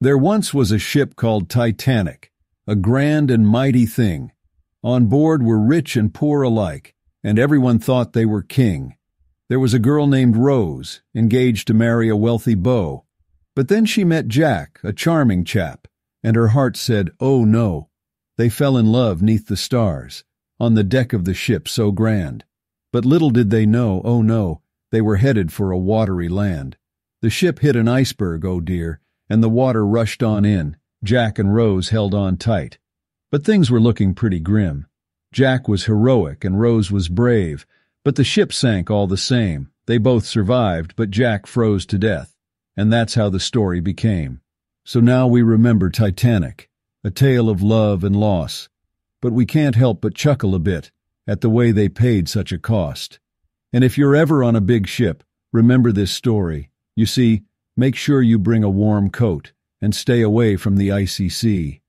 There once was a ship called Titanic, a grand and mighty thing. On board were rich and poor alike, and everyone thought they were king. There was a girl named Rose, engaged to marry a wealthy beau. But then she met Jack, a charming chap, and her heart said, oh no. They fell in love neath the stars, on the deck of the ship so grand. But little did they know, oh no, they were headed for a watery land. The ship hit an iceberg, oh dear, and the water rushed on in. Jack and Rose held on tight. But things were looking pretty grim. Jack was heroic and Rose was brave, but the ship sank all the same. They both survived, but Jack froze to death. And that's how the story became. So now we remember Titanic, a tale of love and loss. But we can't help but chuckle a bit at the way they paid such a cost. And if you're ever on a big ship, remember this story. You see, make sure you bring a warm coat and stay away from the sea.